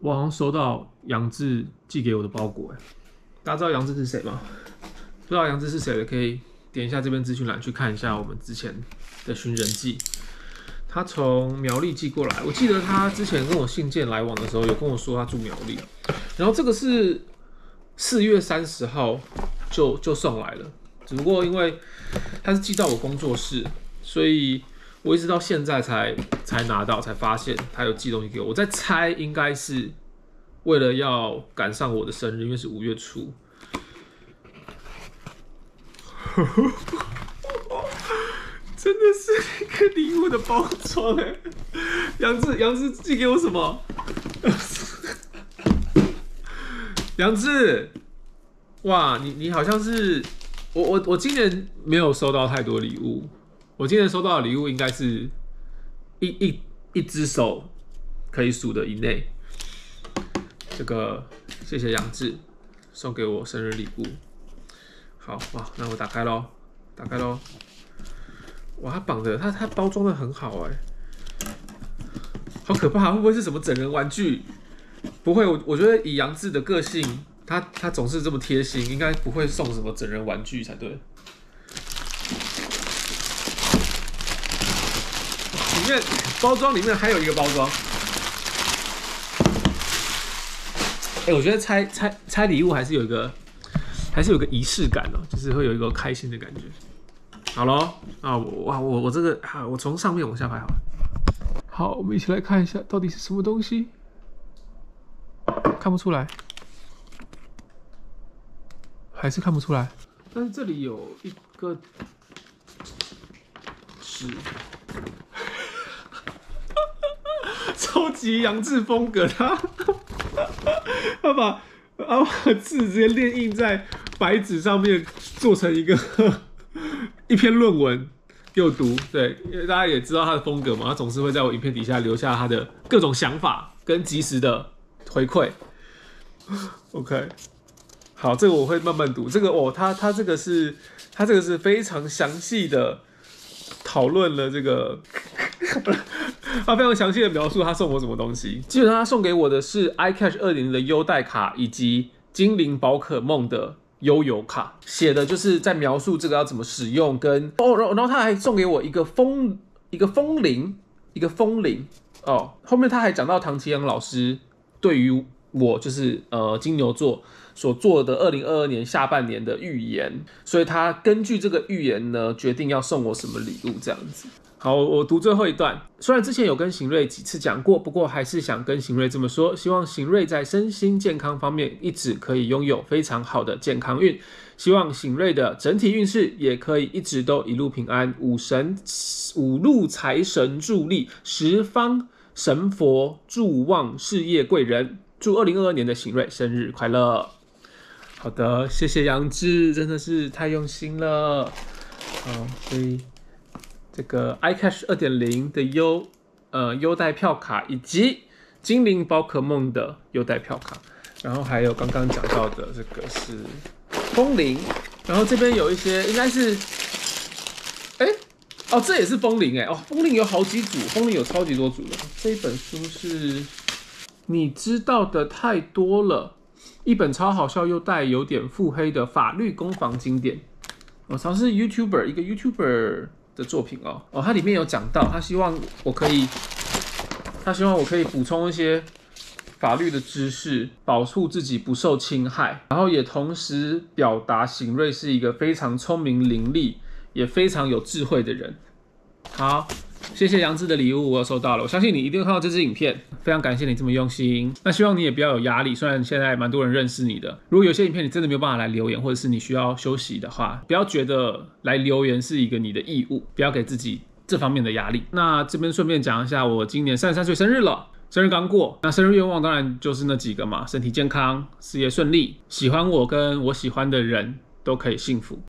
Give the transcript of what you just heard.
我好像收到杨志寄给我的包裹，哎，大家知道杨志是谁吗？不知道杨志是谁的，可以点一下这边资讯栏去看一下我们之前的寻人记。他从苗栗寄过来，我记得他之前跟我信件来往的时候，有跟我说他住苗栗。然后这个是四月三十号就就送来了，只不过因为他是寄到我工作室，所以我一直到现在才才拿到，才发现他有寄东西给我。我在猜，应该是为了要赶上我的生日，因为是五月初。真的是一个礼物的包装哎！杨志，杨志寄给我什么？杨志，哇，你你好像是我我我今年没有收到太多礼物，我今年收到的礼物应该是一一一只手可以数的以内。这个谢谢杨志送给我生日礼物。好哇，那我打开喽，打开喽。哇，它绑的，它它包装的很好哎，好可怕！会不会是什么整人玩具？不会，我我觉得以杨志的个性，他他总是这么贴心，应该不会送什么整人玩具才对。面包装里面还有一个包装，哎，我觉得拆拆拆礼物还是有一个，还是有个仪式感哦，就是会有一个开心的感觉。好了，啊，哇，我我这个啊，我从上面往下拍好了。好，我们一起来看一下到底是什么东西。看不出来，还是看不出来。但是这里有一个纸，超级杨志风格，他 他把他把字直接列印在白纸上面，做成一个。一篇论文给我读，对，因为大家也知道他的风格嘛，他总是会在我影片底下留下他的各种想法跟及时的回馈。OK，好，这个我会慢慢读。这个哦，他他这个是，他这个是非常详细的讨论了这个，他非常详细的描述他送我什么东西。基本上他送给我的是 iCash 二零的优待卡以及精灵宝可梦的。悠游卡写的就是在描述这个要怎么使用，跟哦，然后然后他还送给我一个风一个风铃，一个风铃哦。后面他还讲到唐奇阳老师对于我就是呃金牛座所做的二零二二年下半年的预言，所以他根据这个预言呢，决定要送我什么礼物这样子。好，我读最后一段。虽然之前有跟邢瑞几次讲过，不过还是想跟邢瑞这么说：希望邢瑞在身心健康方面一直可以拥有非常好的健康运。希望邢瑞的整体运势也可以一直都一路平安，五神五路财神助力，十方神佛助旺，事业贵人。祝二零二二年的邢瑞生日快乐！好的，谢谢杨志，真的是太用心了。好，所以。这个 iCash 二点零的优呃优待票卡，以及精灵宝可梦的优待票卡，然后还有刚刚讲到的这个是风铃，然后这边有一些应该是，哎哦这也是风铃哎哦风铃有好几组，风铃有超级多组的。这一本书是你知道的太多了，一本超好笑又带有点腹黑的法律攻防经典。我尝试 YouTuber 一个 YouTuber。的作品哦哦，它里面有讲到，他希望我可以，他希望我可以补充一些法律的知识，保护自己不受侵害，然后也同时表达邢瑞是一个非常聪明伶俐，也非常有智慧的人。好。谢谢杨志的礼物，我收到了。我相信你一定会看到这支影片，非常感谢你这么用心。那希望你也不要有压力，虽然现在蛮多人认识你的。如果有些影片你真的没有办法来留言，或者是你需要休息的话，不要觉得来留言是一个你的义务，不要给自己这方面的压力。那这边顺便讲一下，我今年三十三岁生日了，生日刚过。那生日愿望当然就是那几个嘛，身体健康，事业顺利，喜欢我跟我喜欢的人都可以幸福。